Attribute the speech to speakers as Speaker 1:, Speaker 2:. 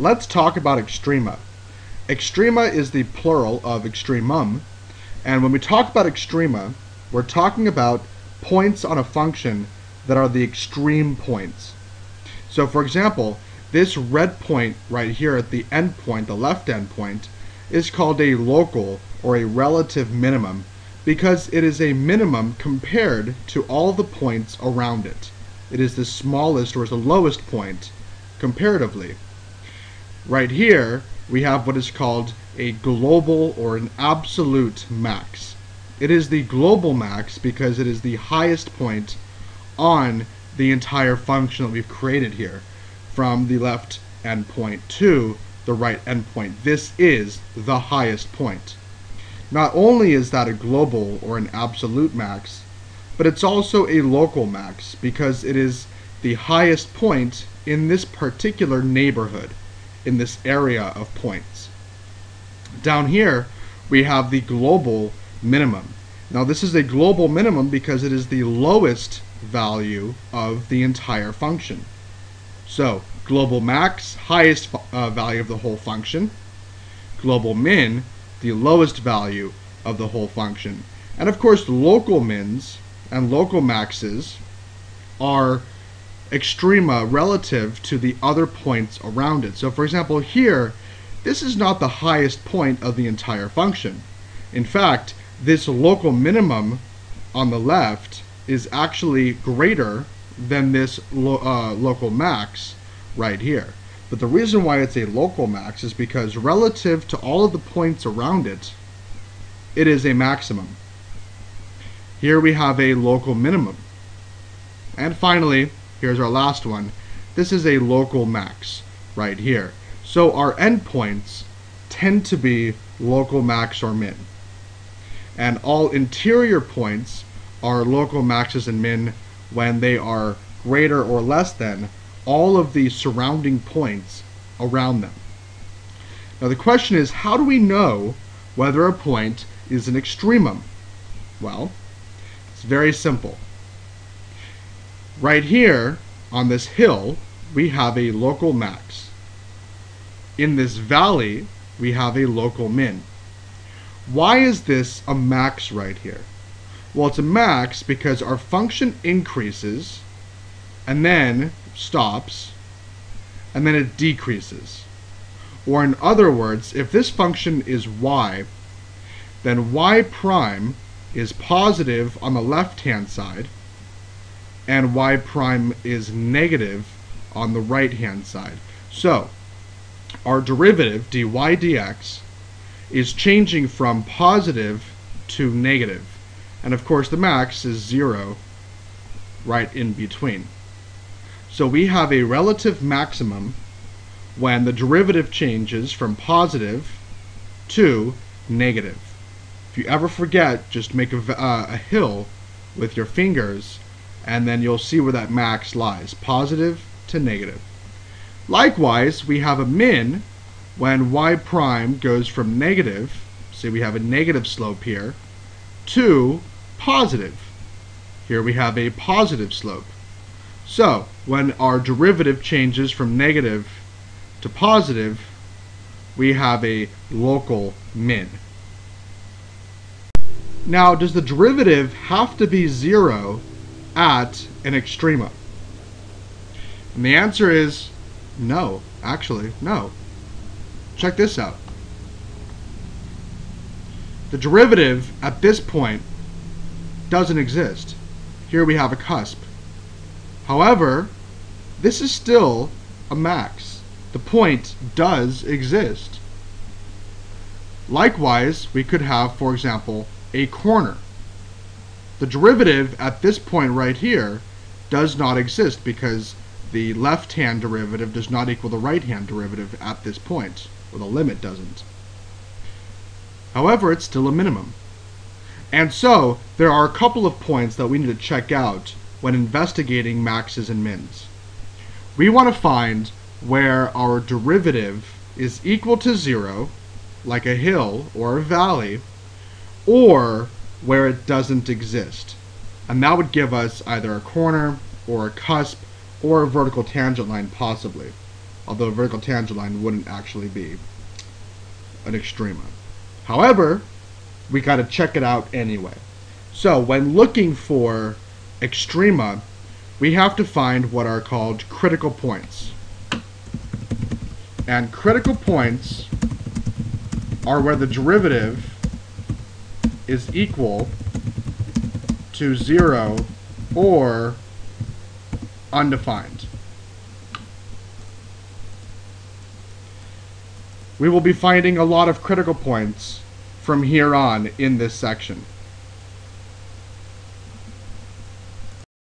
Speaker 1: let's talk about extrema. Extrema is the plural of extremum, and when we talk about extrema, we're talking about points on a function that are the extreme points. So for example, this red point right here at the end point, the left end point, is called a local or a relative minimum because it is a minimum compared to all the points around it. It is the smallest or the lowest point comparatively. Right here, we have what is called a global or an absolute max. It is the global max because it is the highest point on the entire function that we've created here from the left endpoint to the right endpoint. This is the highest point. Not only is that a global or an absolute max, but it's also a local max because it is the highest point in this particular neighborhood, in this area of points. Down here, we have the global minimum. Now this is a global minimum because it is the lowest value of the entire function. So global max, highest uh, value of the whole function. Global min, the lowest value of the whole function. And of course local mins and local maxes are extrema relative to the other points around it. So for example here, this is not the highest point of the entire function. In fact, this local minimum on the left is actually greater than this lo uh, local max right here. But the reason why it's a local max is because relative to all of the points around it, it is a maximum. Here we have a local minimum. And finally, here's our last one. This is a local max right here. So our endpoints tend to be local max or min. And all interior points are local maxes and min when they are greater or less than all of the surrounding points around them. Now the question is, how do we know whether a point is an extremum? Well, it's very simple. Right here on this hill, we have a local max. In this valley, we have a local min. Why is this a max right here? Well, it's a max because our function increases and then stops and then it decreases. Or in other words, if this function is y, then y prime is positive on the left-hand side, and y prime is negative on the right-hand side. So, our derivative, dy dx, is changing from positive to negative. And of course the max is 0 right in between. So we have a relative maximum when the derivative changes from positive to negative. If you ever forget, just make a, uh, a hill with your fingers and then you'll see where that max lies, positive to negative. Likewise, we have a min when y prime goes from negative, say we have a negative slope here, to positive. Here we have a positive slope. So, when our derivative changes from negative to positive, we have a local min. Now, does the derivative have to be zero at an extrema? And the answer is no, actually, no. Check this out. The derivative at this point doesn't exist. Here we have a cusp. However, this is still a max. The point does exist. Likewise, we could have, for example, a corner. The derivative at this point right here does not exist because the left-hand derivative does not equal the right-hand derivative at this point, or the limit doesn't. However, it's still a minimum. And so, there are a couple of points that we need to check out when investigating maxes and mins. We want to find where our derivative is equal to zero, like a hill or a valley, or where it doesn't exist. And that would give us either a corner or a cusp or a vertical tangent line possibly. although a vertical tangent line wouldn't actually be an extrema. However, we got to check it out anyway. So when looking for extrema, we have to find what are called critical points. And critical points are where the derivative is equal to 0 or undefined. We will be finding a lot of critical points from here on in this section.